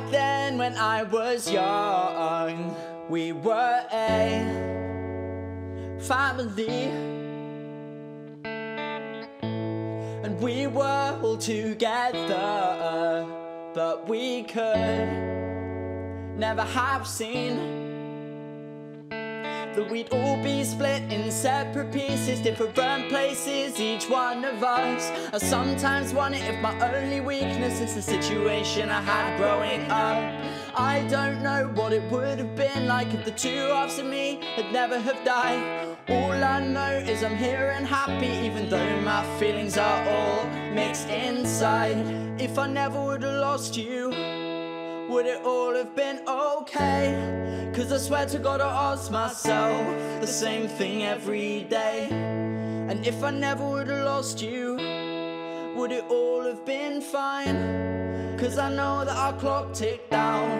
Back then when I was young, we were a family. And we were all together, but we could never have seen that we'd all be split in separate pieces, different places, each one of us. I sometimes wonder if my only weakness is the situation I had growing up. I don't know what it would have been like if the two halves of me had never have died. All I know is I'm here and happy, even though my feelings are all mixed inside. If I never would have lost you, would it all have been okay? I swear to God I ask myself the same thing every day. And if I never would have lost you, would it all have been fine? Cause I know that our clock ticked down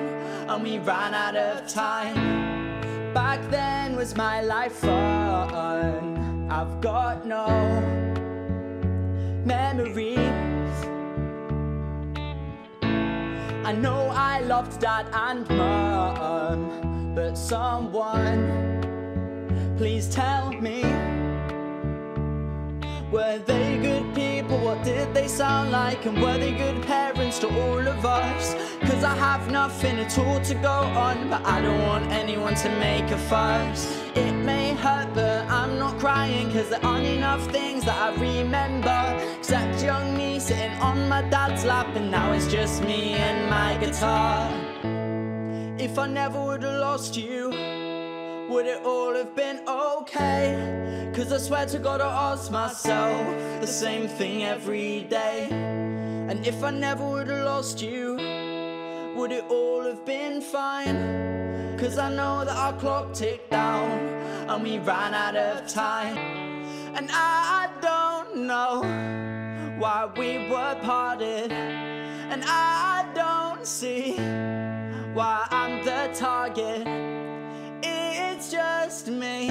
and we ran out of time. Back then was my life fun. I've got no memories. I know I loved dad and mum, someone, please tell me, were they good people? What did they sound like? And were they good parents to all of us? Cause I have nothing at all to go on, but I don't want anyone to make a fuss. It may hurt, but I'm not crying, cause there aren't enough things that I remember. Except young me sitting on my dad's lap, and now it's just me and my guitar. If I never would have lost you, would it all have been okay? Cause I swear to God I ask myself the same thing every day. And if I never would have lost you, would it all have been fine? Cause I know that our clock ticked down and we ran out of time. And I don't know why we were parted. And I don't see why the target. It's just me.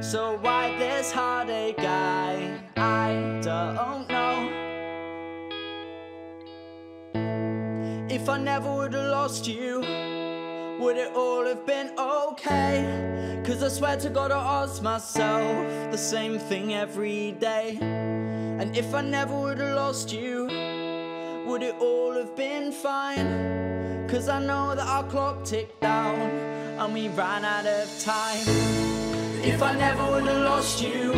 So why this heartache? I, I don't know. If I never would have lost you, would it all have been okay? Cause I swear to God I ask myself the same thing every day. And if I never would have lost you, would it all have been fine? Cause I know that our clock ticked down and we ran out of time. If I never would have lost you,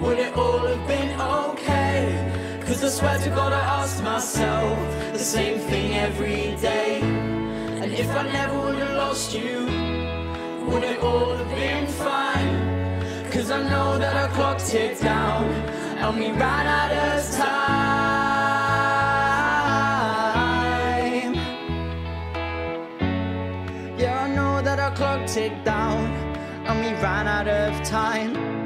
would it all have been okay? Cause I swear to God I ask myself the same thing every day. And if I never would have lost you, would it all have been fine? Cause I know that our clock ticked down and we ran out of time. That our clock ticked down and we ran out of time.